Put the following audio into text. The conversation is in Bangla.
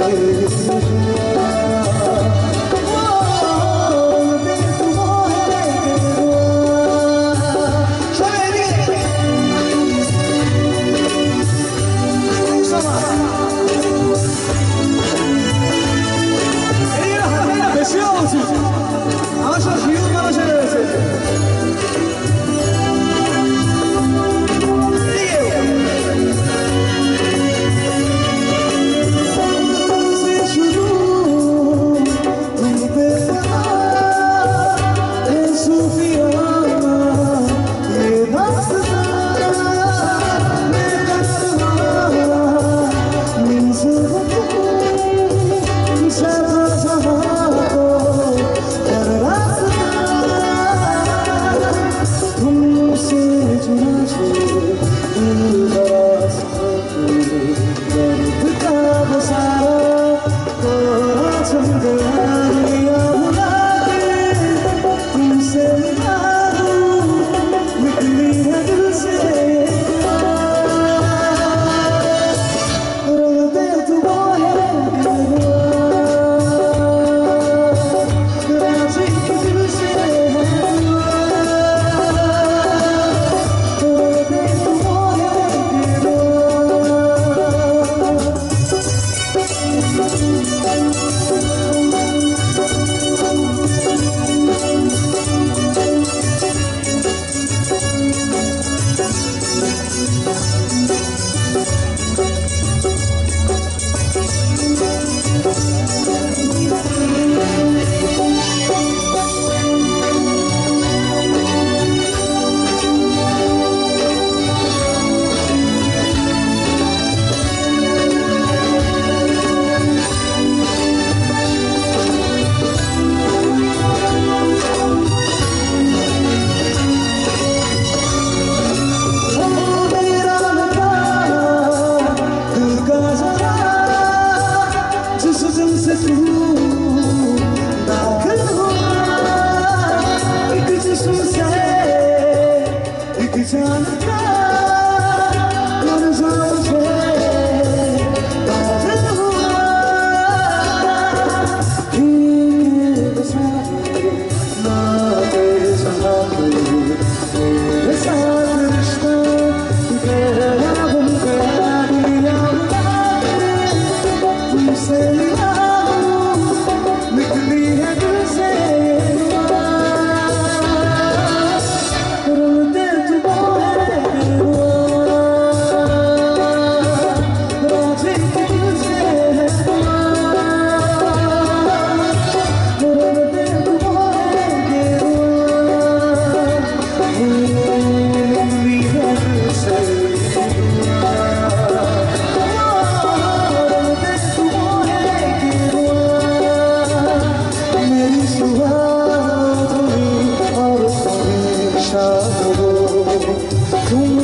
sei day. It's on the সাগর তুমি